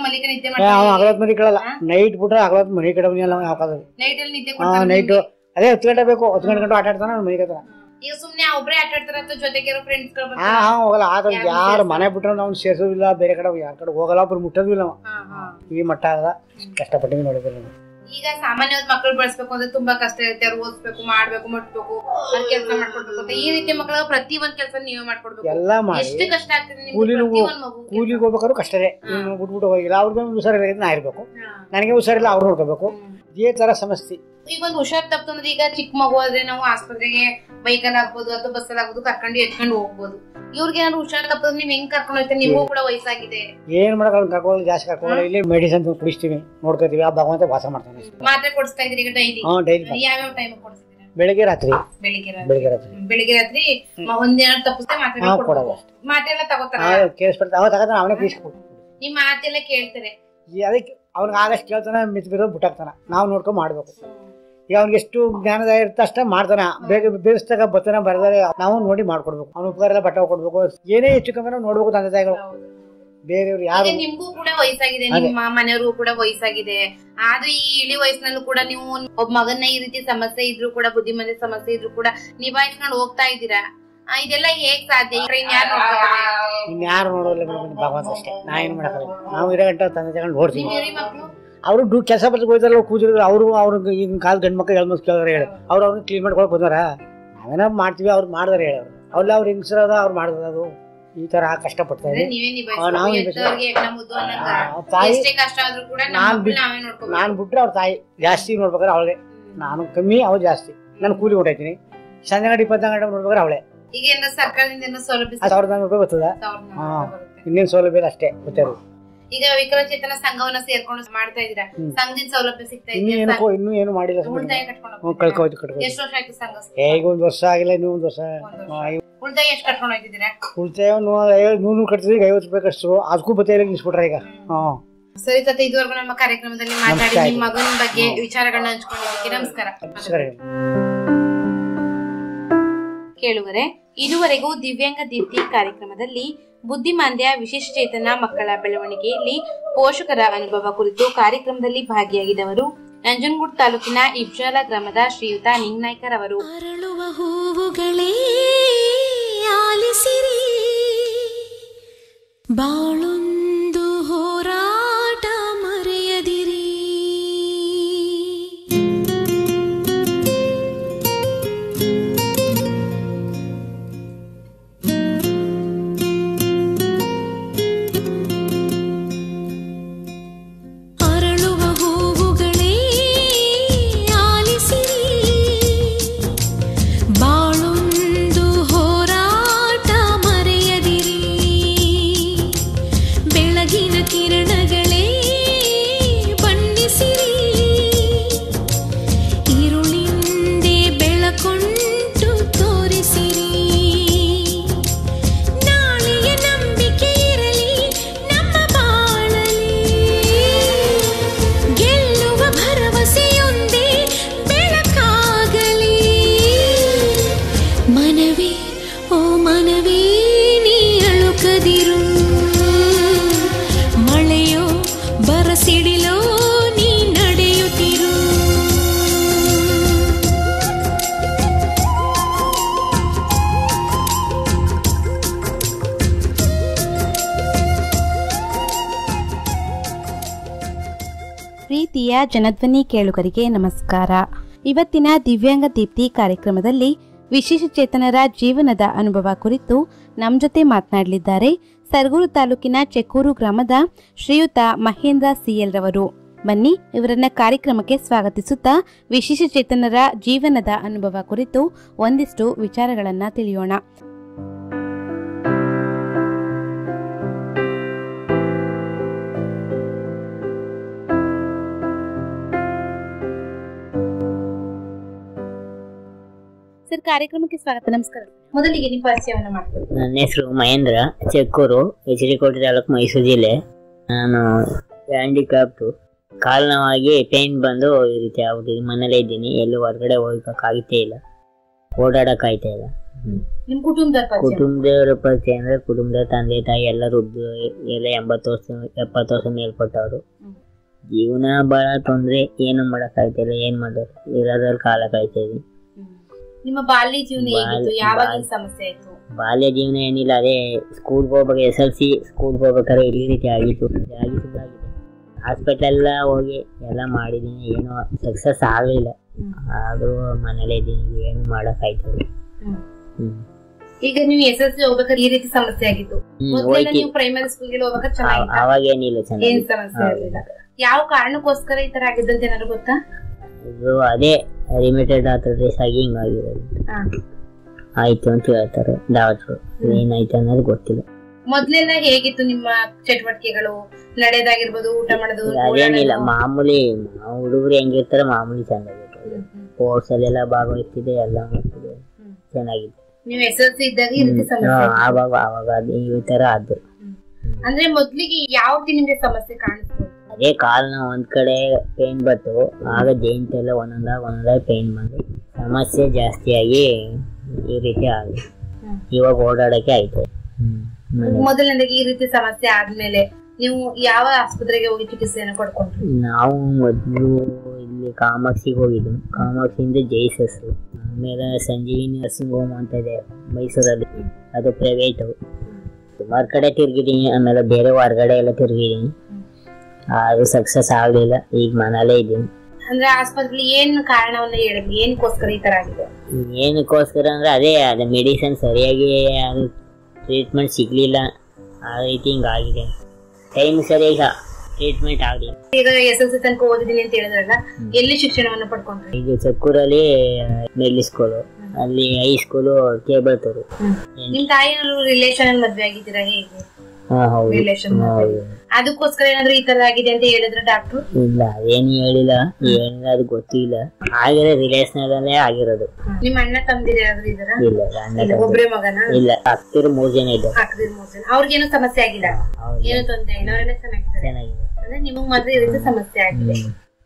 ಮಾಡ್ತಾರೆ ಮನೆ ಕೇಳಲ್ಲ. ನೈಟ್ ಬಿಟ್ರೆ ಅಗಲತ್ ಮನೆ ಕಡೆ ಹಾಕೋದು ನೈಟ್ ಅದೇ ಹತ್ತು ಗಂಟೆ ಬೇಕು ಹತ್ತು ಗಂಟೆ ಗಂಟು ಆಟ ಆಡ್ತಾನೆ ಮನೆ ಕತ್ರ ಈಗ ಸುಮ್ನೆ ಒಬ್ರೇ ಜೊತೆಗೆ ಫ್ರೆಂಡ್ಸ್ ಹಾ ಹಾ ಹೋಗಲ್ಲ. ಆದ್ರೆ ಯಾರು ಮನೆ ಬಿಟ್ರೆ ನಾವು ಸೇರ್ಸೋದಿಲ್ಲ ಬೇರೆ ಕಡೆ ಯಾರ ಕಡೆ ಹೋಗಲ್ಲ ಒಬ್ರು ಮುಟ್ಟೋದಿಲ್ಲ ನಾವು. ಈ ಮಟ್ಟ ಆಗದ ಕಷ್ಟಪಟ್ಟಿವಿ ನೋಡಿದ್ರೆ ನಾವು. ಈಗ ಸಾಮಾನ್ಯವಾದ ಮಕ್ಕಳು ಬೆಳೆಸ್ಬೇಕು ಅಂದ್ರೆ ತುಂಬಾ ಕಷ್ಟ ಇರುತ್ತೆ. ಅವ್ರು ಓದ್ಬೇಕು ಮಾಡ್ಬೇಕು ಮುಟ್ಬೇಕು ಅವ್ರ ಕೆಲಸ ಮಾಡ್ಕೊಡ್ಬೇಕು ಈ ರೀತಿ ಮಕ್ಕಳ ಪ್ರತಿ ಒಂದ್ ಕೆಲಸ ನೀವೇ ಮಾಡ್ಕೊಡ್ಬೇಕು. ಎಲ್ಲ ಎಷ್ಟು ಕಷ್ಟ ಆಗ್ತದೆ ಕೂಲಿ ಕೂಲಿನೂ ಪ್ರತಿ ಒಂದ್ ಮಗು ಕೂಲಿಗೆ ಹೋಗ್ಬೇಕಾದ್ರು ಕಷ್ಟನೇ ಇವ್ನು ಬಿಟ್ಬಿಟ್ಟು ಹೋಗಿಲ್ಲ. ಅವ್ರಿಗೆ ಹುಷಾರಿಲ್ಲ ನಾ ಇರ್ಬೇಕು. ನನಗೆ ಹುಷಾರಿಲ್ಲ ಅವ್ರು ನೋಡ್ಕೋಬೇಕು. ಇದೇ ತರ ಸಮಸ್ಯೆ. ಈಗ ಒಂದು ಹುಷಾರ್ ತಪ್ಪಂದ್ರೆ ಈಗ ಚಿಕ್ಕ ಮಗು ಆದ್ರೆ ನಾವು ಆಸ್ಪತ್ರೆಗೆ ಬೈಕಲ್ಲಿ ಆಗ್ಬೋದು ಅಥವಾ ಬಸ್ಸಲ್ಲಿ ಆಗ್ಬೋದು ಕರ್ಕೊಂಡು ಎತ್ಕೊಂಡು ಹೋಗ್ಬೋದು. ಇವ್ರಿಗೆ ಏನಾದ್ರು ಹುಷಾರ್ ತಪ್ಪಂದ್ರೆ ನೀವ್ ಹೆಂಗ್ ಕರ್ಕೊಂಡು ಹೋಗ್ತೀರಿ? ನಿಮಗೂ ಕೂಡ ವಯಸ್ಸಾಗಿದೆ. ಏನ್ ಮಾಡಕ್ ಕರ್ಕೊಂಡು ಜಾಸ್ತಿ ಕರ್ಕೊಂಡು ಇಲ್ಲಿ ಮೆಡಿಸಿನ್ ಕುಡಿಸ್ತೀವಿ ನೋಡ್ಕೋತೀವಿ ಆ ಭಗವಂತ ವಾಸ ಮಾಡ್ತಾನೆ ಮಾತ್ರ ಕೊಡಿಸ್ತಾ ಇದ್ರಿ ಈಗ ಡೈಲಿ ಹಾ ಡೈಲಿ ಯಾವ್ಯಾವ ಟೈಮ್ ಕೊಡಿಸ್ತೀರಾ? ಬೆಳಿಗ್ಗೆ ರಾತ್ರಿ. ಬೆಳಿಗ್ಗೆ ರಾತ್ರಿ. ಬೆಳಿಗ್ಗೆ ರಾತ್ರಿ. ಒಂದಿನ ತಪ್ಪಿಸ್ದೆ ಮಾತ್ರೆ ಮಾತ್ರೆ ಎಲ್ಲ ತಗೋತಾರ? ಆ ಕೇಳಿಸ್ಬಿಡ್ತಾ ಅವ ತಗೋತಾನ ಅವನೇ ಪೀಸ್ಕೊಟ್ಟು ನಿಮ್ ಮಾತೆಲ್ಲ ಕೇಳ್ತಾರೆ. ಅದಕ್ಕೆ ಅವ್ನಿಗೆ ಆದಷ್ಟು ಕೇಳ್ತಾನೆ ಮಿತ್ ಬಿರೋದು ಬಿಟ್ಟಾಕ್ತಾನ. ನಾವು ನೋಡ್ಕೊಂಡು ಮಾಡ್ಬೇಕು. ಈಗ ಅವ್ನಿಗೆ ಎಷ್ಟು ಜ್ಞಾನದ ಇರುತ್ತೆ ಅಷ್ಟೇ ಮಾಡ್ತಾನ. ಬೇಗ ಬೇಯಿಸಿದಾಗ ಬತ್ತನ ಬರೆದರೆ ನಾವು ನೋಡಿ ಮಾಡ್ಕೊಡ್ಬೇಕು. ಅವ್ನ ಉಪಕಾರ ಎಲ್ಲ ಬಟ್ಟೆ ಕೊಡ್ಬೇಕು ಏನೇ ಹೆಚ್ಚು ಕಮ್ಮಿ ನಾವು ನೋಡ್ಬೇಕು ತಂದೆ ತಾಯಿಗಳು. ಬೇರೆಯವ್ರು ಯಾರು ನಿಮ್ಗೂ ಕೂಡ ವಯಸ್ಸಾಗಿದೆ ನಿಮ್ಮ ಮನೆಯವ್ರಿಗೂ ಕೂಡ ವಯಸ್ಸಾಗಿದೆ. ಆದ್ರೆ ಈ ಇಳಿ ವಯಸ್ಸಿನಲ್ಲೂ ಕೂಡ ನೀವು ಒಬ್ಬ ಮಗನ್ನ ಈ ರೀತಿ ಸಮಸ್ಯೆ ಇದ್ರು ಕೂಡ ಬುದ್ಧಿಮತ್ತೆ ಸಮಸ್ಯೆ ಇದ್ರು ಕೂಡ ನಿಭಾಯಿಸ್ಕೊಂಡು ಹೋಗ್ತಾ ಇದ್ದೀರಾ? ಇದೆಲ್ಲ ಹೇಗ್ ಸಾಧ್ಯ? ಇನ್ಯಾರು ನೋಡೋಲ್ಲ ಭಗವಂತ ಅಷ್ಟೇ. ನಾ ಏನ್ ಮಾಡಕ್ಕಲ್ಲ ನಾವು ಇರೋ ಗಂಟೆ ತಂದೆ ತಗೊಂಡು ಮಕ್ಳು ಅವರು ಡು ಕೆಲಸ ಬರ್ಲಿಕ್ಕೆ ಹೋಯ್ತಾರಲ್ಲ ಕೂತಿದ್ರು ಅವರು ಅವ್ರಿಗೆ ಈಗ ಕಾಲ ಗಂಡು ಮಕ್ಕಳು ಎಳ್ಮಸ್ ಕೇಳಿದ್ರೆ ಹೇಳಿ. ಅವ್ರು ಅವ್ರನ್ನ ಕ್ಲೀನ್ ಮಾಡ್ಕೊಳಕ್ ಹೋದಾರ? ನಾವೇನ ಮಾಡ್ತೀವಿ ಅವ್ರು ಮಾಡಿದಾರೆ ಹೇಳಿ ಅವ್ರು. ಅವ್ರೆಲ್ಲ ಅವ್ರು ಹಿಂಗ್ಸರದ ಅವ್ರು ಮಾಡಿದ್ರು ಅದು. ಈ ತರ ಕಷ್ಟಪಡ್ತಾರೆ ನೀವೇ ತಾಯಿ ನಾನ್ ನೋಡ್ಕೋಬೇಕು. ನಾನು ಬಿಟ್ರೆ ಅವ್ರ ತಾಯಿ ಜಾಸ್ತಿ ನೋಡ್ಬೇಕಾದ್ರೆ ಅವಳೆ. ನಾನು ಕಮ್ಮಿ ಅವ್ರು ಜಾಸ್ತಿ. ನಾನು ಕೂಲಿ ಹೊಂಟೈತೀನಿ ಸಂಜೆ ಗಂಟೆ ಇಪ್ಪತ್ತ ಗಂಟೆ ನೋಡ್ಬೇಕಾದ್ರೆ ಅವಳೆ. ಸಾವಿರದ ರೂಪಾಯಿ ಬರ್ತದ. ಹಾ. ಇನ್ನೇನು ಸೌಲಭ್ಯ ಅಷ್ಟೇ ಗೊತ್ತಾರು ಈಗ ವಿಕಲಚೇತನ ಸಂಘವನ್ನ ಸೇರ್ಕೊಂಡು ಮಾಡ್ತಾ ಇದೀರಾ ಸಂಘದ ಸಂಘದಿಂದ ಸೌಲಭ್ಯ ಸಿಗ್ತಾ ಇದೆ ಇನ್ನು ಏನು ಮಾಡಿಲ್ಲ. ಉಳಿತಾಯ ಕಟ್ಕೊಂಡು ಎಷ್ಟು ವರ್ಷ ಆಯ್ತು ಸಂಘ ಈಗ ಒಂದು ವರ್ಷ ಆಗಿಲ್ಲ ಇನ್ನೂ ಒಂದು ವರ್ಷ. ಉಳಿತಾಯ ಎಷ್ಟು ಕಟ್ಕೊಂಡು ಹೋಗಿದ್ದೀರಾ? ಉಳಿತಾಯ ನೂರು ನೂರು ಕಟ್ತಿದ್ವಿ ಈಗ ಐವತ್ತು ರೂಪಾಯಿ ಕಷ್ಟು ಅದಕ್ಕೂ ಬತ್ತಾಯಿಲ್ಲ ನಿಲ್ಸ್ಬಿಟ್ರೆ ಈಗ. ಹಾ ಸರಿ ತಾತ ಇದುವರೆಗೂ ನಮ್ಮ ಕಾರ್ಯಕ್ರಮದಲ್ಲಿ ಮಾತಾಡಿ. ನಿಮ್ಮ ಮಗನ ಬಗ್ಗೆ ವಿಚಾರಗಳನ್ನ ಹಂಚ್ಕೊಂಡಿದ್ದಕ್ಕೆ ನಮಸ್ಕಾರ. ಸರಿ ಕೇಳುವರೆ ಇದುವರೆಗೂ ದಿವ್ಯಾಂಗ ದೀಪ್ತಿ ಕಾರ್ಯಕ್ರಮದಲ್ಲಿ ಬುದ್ಧಿಮಾಂದ್ಯ ವಿಶೇಷಚೇತನ ಮಕ್ಕಳ ಬೆಳವಣಿಗೆಯಲ್ಲಿ ಪೋಷಕರ ಅನುಭವ ಕುರಿತು ಕಾರ್ಯಕ್ರಮದಲ್ಲಿ ಭಾಗಿಯಾಗಿದ್ದವರು ನಂಜನಗೂಡು ತಾಲೂಕಿನ ಇಬ್ಜಾಲ ಗ್ರಾಮದ ಶ್ರೀಯುತ ನಿಂಗ್ನಾಯ್ಕರ್ ಅವರು. ಹೂವುಗಳೇ, ಆಲಿಸಿರಿ. ಬಾಳೊಂದು ಪ್ರೀತಿಯ ಜನಧ್ವನಿ ಕೇಳುಗರಿಗೆ ನಮಸ್ಕಾರ. ಇವತ್ತಿನ ದಿವ್ಯಾಂಗ ದೀಪ್ತಿ ಕಾರ್ಯಕ್ರಮದಲ್ಲಿ ವಿಶೇಷ ಚೇತನರ ಜೀವನದ ಅನುಭವ ಕುರಿತು ನಮ್ಮ ಜೊತೆ ಮಾತನಾಡಲಿದ್ದಾರೆ ಸರಗೂರು ತಾಲೂಕಿನ ಚೆಕ್ಕೂರು ಗ್ರಾಮದ ಶ್ರೀಯುತ ಮಹೇಂದ್ರ ಸಿಎಲ್ ರವರು. ಬನ್ನಿ, ಇವರನ್ನ ಕಾರ್ಯಕ್ರಮಕ್ಕೆ ಸ್ವಾಗತಿಸುತ್ತಾ ವಿಶೇಷ ಚೇತನರ ಜೀವನದ ಅನುಭವ ಕುರಿತು ಒಂದಿಷ್ಟು ವಿಚಾರಗಳನ್ನ ತಿಳಿಯೋಣ. ಸರ್ ಕಾರ್ಯಕ್ರಮಕ್ಕೆ ಸ್ವಾಗತ. ನಮಸ್ಕಾರ. ಮೊದಲಿಗೆ ನಿಮ್ಮ ಪರಿಚಯವನ್ನ ಮಾಡ್ತೀನಿ ನನ್ನ ಹೆಸರು ಮಹೇಂದ್ರ ಚೆಕ್ಕೂರು ಎಚ್ ಡಿ ಕೋಟೆ ತಾಲೂಕು ಮೈಸೂರು ಜಿಲ್ಲೆ. ನಾನು ಹ್ಯಾಂಡಿಕ್ರಾಫ್ಟು. ಕಾರಣವಾಗಿ ಪೇನ್ ಬಂದು ಈ ರೀತಿ ಆಗ್ಬಿಟ್ಟಿದೆ. ಮನೇಲೇ ಇದ್ದೀನಿ. ಎಲ್ಲೂ ಹೊರಗಡೆ ಹೋಗಕ್ಕಾಗ್ತೇ ಇಲ್ಲ. ಓಡಾಡಕ್ಕಾಯ್ತಾ ಇಲ್ಲ. ನಿಮ್ಮ ಕುಟುಂಬದ ಕುಟುಂಬದವರ ಪರಿಚಯ ಅಂದ್ರೆ ಕುಟುಂಬದ ತಂದೆ ತಾಯಿ ಎಲ್ಲರೂ ಎಲ್ಲ ಎಂಬತ್ತು ವರ್ಷ ಎಪ್ಪತ್ತು ವರ್ಷ ಮೇಲ್ಪಟ್ಟವರು. ಜೀವನ ಬಹಳ ತೊಂದ್ರೆ. ಏನು ಮಾಡಕ್ಕಾಗ್ತಿಲ್ಲ ಏನ್ ಮಾಡೋದು? ಇರೋದ್ರಲ್ಲಿ ಕಾಲ ಕಾಯ್ತಾ ಇದೀನಿ ನಿಮ್ಮ ಬಾಲ್ಯ ಜೀವನ ಹೇಗಿತ್ತು? ಯಾವಾಗ ಈ ಸಮಸ್ಯೆ ಆಯ್ತು? ಬಾಲ್ಯ ಜೀವನ ಏನಿಲ್ಲ ಅದೇ ಸ್ಕೂಲ್ಗೆ ಹೋಗ್ಬೇಕು ಎಸ್ ಎಲ್ ಸಿ ಸ್ಕೂಲ್ಗೆ ಹೋಗ್ಬೇಕಾದ್ರೆ ಈ ರೀತಿ ಆಗಿತ್ತು. ಆಗಿ ಸುಳ್ಳಾಗಿದೆ ಹಾಸ್ಪಿಟಲ್ ಹೋಗಿ ಎಲ್ಲ ಮಾಡಿದೀನಿ ಏನೋ ಸಕ್ಸಸ್ ಆಗಲಿಲ್ಲ. ಆದ್ರೂ ಮನೇಲೇ ಇದ್ದೀನಿ ಏನು ಮಾಡಕ್ ಆಯ್ತು ಈಗ ನೀವು ಎಸ್ ಎಲ್ ಸಿ ಹೋಗ್ಬೇಕಾದ್ರೆ ಈ ರೀತಿ ಸಮಸ್ಯೆ ಆಗಿತ್ತು. ನೀವು ಪ್ರೈಮರಿ ಸ್ಕೂಲ್ಗೆ ಹೋಗ್ಬೇಕಾದ್ರೆ ಚೆನ್ನಾಗಿ ಅವಾಗ ಏನಿಲ್ಲ ಚೆನ್ನಾಗಿ ಏನು ಸಮಸ್ಯೆ ಹೌದು. ಯಾವ ಕಾರಣಕ್ಕೋಸ್ಕರ ಈ ತರ ಆಗಿದ್ದಂತ ಏನಾದ್ರು ಗೊತ್ತಾ? ಇದು ಅದೇ ಲಿಮಿಟೆಡ್ ಆರ್ಥರೈಟಿಸ್ ಆಗಿ ಹಿಂಗಾಗಿರೋದು. ಆಯ್ತು ಅಂತ ಹೇಳ್ತಾರೆ ಡಾಕ್ಟ್ರು ಏನಾಯ್ತು ಅನ್ನೋದು ಗೊತ್ತಿಲ್ಲ. ಮೊದ್ಲೆಲ್ಲ ಹೇಗಿತ್ತು ನಿಮ್ಮ ಚಟುವಟಿಕೆಗಳು? ನಡೆದಾಗಿರ್ಬೋದು ಊಟ ಮಾಡೋದು ಅದೇನಿಲ್ಲ? ಮಾಮೂಲಿ ಹುಡುಗರು ಹೆಂಗಿರ್ತಾರೆ ಮಾಮೂಲಿ ಹ್ಮ್. ಸ್ಪೋರ್ಟ್ಸ್ ಅಲ್ಲೆಲ್ಲ ಭಾಗವಹಿಸ್ತಿದೆ ಎಲ್ಲ ಮಾಡ್ತಿದೆ. ಚೆನ್ನಾಗಿತ್ತು. ನೀವು ಎಸ್ ಎಲ್ ಸಿ ಇದ್ದಾಗ. ಆವಾಗ ಆವಾಗ ಈ ತರ ಆದ್ರು ಅಂದ್ರೆ ಮೊದ್ಲಿಗೆ ಯಾವ ನಿಮ್ಗೆ ಸಮಸ್ಯೆ ಕಾಣಿಸ್ಬೋದು ಅದೇ ಕಾಲ್ನ ಒಂದ್ ಕಡೆ ಪೇನ್ ಬಂತು. ಆಗ ಜೈಂಟ್ ಎಲ್ಲ ಒಂದೊಂದಾಗ ಒಂದೊಂದಾಗ ಪೇನ್ ಬಂದು ಸಮಸ್ಯೆ ಜಾಸ್ತಿಯಾಗಿ ಈ ರೀತಿ ಆಗಿದೆ ಹ್ಮ್. ಇವಾಗ ಓಡಾಡಕ್ಕೆ ಆಯ್ತು. ಮೊದಲನೇದಾಗಿ ಈ ರೀತಿ ಸಮಸ್ಯೆ ಆದ್ಮೇಲೆ ನೀವು ಯಾವ ಆಸ್ಪತ್ರೆಗೆ ಹೋಗಿ ಚಿಕಿತ್ಸೆಯನ್ನು ಪಡ್ಕೊಂಡ್ರಿ ನಾವು ಮೊದಲು ಇಲ್ಲಿ ಕಾಮಾಕ್ಷಿಗೆ ಹೋಗಿದ್ದು ಕಾಮಾಕ್ಷಿಯಿಂದ ಜೈಸಸ್. ಆಮೇಲೆ ಸಂಜೀವಿನಿ ನರ್ಸಿಂಗ್ ಹೋಮ್ ಅಂತ ಇದೆ ಮೈಸೂರಲ್ಲಿ. ಅದು ಪ್ರೈವೇಟು ಸುಮಾರು ಕಡೆ ತಿರುಗಿದ್ದೀನಿ. ಆಮೇಲೆ ಬೇರೆ ಹೊರಗಡೆ ಎಲ್ಲ ತಿರ್ಗಿದ್ದೀನಿ. ಅದು ಸಕ್ಸಸ್ ಆಗ್ಲಿಲ್ಲ. ಈಗ ಮನೇಲೇ ಇದ್ದೀನಿ. ಅಂದ್ರೆ ಆಸ್ಪತ್ರೆ ಏನ್ ಕಾರಣವನ್ನ ಹೇಳಿದ್ವಿ ಏನಕ್ಕೋಸ್ಕರ ಈ ತರ ಆಗಿದೆ? ಏನಕ್ಕೋಸ್ಕರ ಅಂದ್ರೆ ಅದೇ ಅದು ಮೆಡಿಸಿನ್ ಸರಿಯಾಗಿ ಅದು ಟ್ರೀಟ್ಮೆಂಟ್ ಸಿಗ್ಲಿಲ್ಲ. ಆ ರೀತಿ ಹಿಂಗಾಗಿದೆ ಟೈಮ್ ಸರಿಯಾಗಿ ಟ್ರೀಟ್ಮೆಂಟ್ ಆಗಲಿಲ್ಲ. ಈಗ ಎಸ್ ಎಲ್ ಸಿ ತನಕ ಓದಿದೀನಿ ಅಂತ ಹೇಳಿದ್ರಲ್ಲ ಎಲ್ಲಿ ಶಿಕ್ಷಣವನ್ನು ಪಡ್ಕೊಂಡ್ರಿ? ಈಗ ಚಕ್ಕೂರಲ್ಲಿ ಮಿಡ್ಲ್ ಸ್ಕೂಲು ಅಲ್ಲಿ ಹೈ ಸ್ಕೂಲು ಕೇಬಲ್ತೂರು ನಿಮ್ ತಾಯಿ ರಿಲೇಷನ್ ಮದ್ವೆ ಆಗಿದ್ದೀರಾ ಹೇಗೆ? ಅದಕ್ಕೋಸ್ಕರ ಏನಾದ್ರು ಈ ತರ ಆಗಿದೆ ಅಂತ ಹೇಳಿದ್ರೆ ಡಾಕ್ಟರ್ ಇಲ್ಲ ಏನು ಹೇಳಿಲ್ಲ. ಅದು ಗೊತ್ತಿಲ್ಲ. ಆಗಿರೋ ರಿಲೇಷನ್ ಅಲ್ಲೇ ಆಗಿರೋದು. ನಿಮ್ಮ ಅಣ್ಣ ತಮ್ದಿರ ಯಾರಾದ್ರೂ ಇದಾರ ಇಲ್ಲ ಅಣ್ಣ. ಒಬ್ರೇ ಮಗನ? ಇಲ್ಲ ಅಕ್ಕಿರ ಮೂರ್ ಜನ ಇದೆ ಹಾಕಿದ್ರೆ ಮೂರ್ ಜನ. ಅವ್ರಿಗೇನು ಸಮಸ್ಯೆ ಆಗಿಲ್ಲ? ಏನು ತೊಂದ್ರೆ ಇಲ್ಲ. ಅವರೆಲ್ಲ ಚೆನ್ನಾಗಿದೆ ಚೆನ್ನಾಗಿದೆ. ಅಂದ್ರೆ ನಿಮಗ್ ಮಾತ್ರ ಈ ಸಮಸ್ಯೆ ಆಗಿದೆ.